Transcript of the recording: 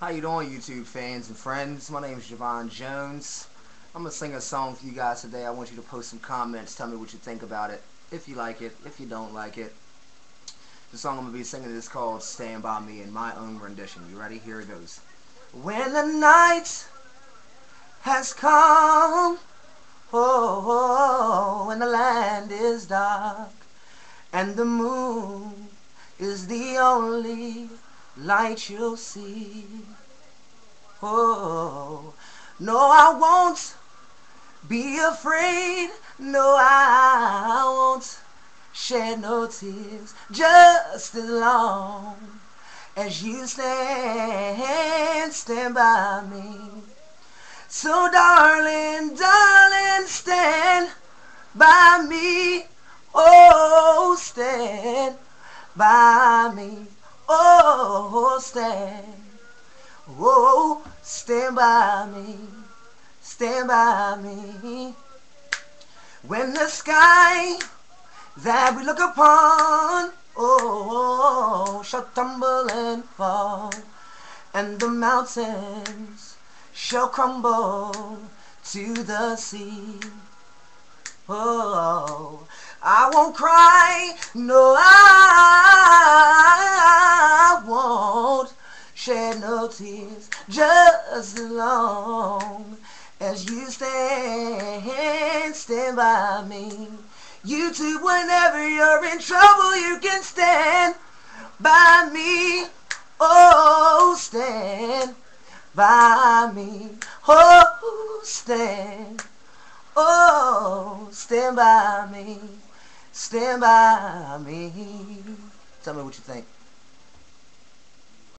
How you doing, YouTube fans and friends? My name is Jovan Jones. I'm going to sing a song for you guys today. I want you to post some comments. Tell me what you think about it. If you like it, if you don't like it. The song I'm going to be singing is called Stand By Me in my own rendition. You ready? Here it goes. When the night has come, oh, oh, when the land is dark, and the moon is the only light you'll see. Oh, no, I won't be afraid. No, I won't shed no tears. Just as long as you stand, stand by me. So, darling, darling, stand by me. Oh, stand by me. Stand. Oh, stand by me. Stand by me. When the sky that we look upon, oh, shall tumble and fall, and the mountains shall crumble to the sea. Oh, I won't cry, no, I shed no tears, just as long as you stand, stand by me. You too, whenever you're in trouble, you can stand by me. Oh, stand by me. Oh, stand. Oh, stand by me. Stand by me. Tell me what you think.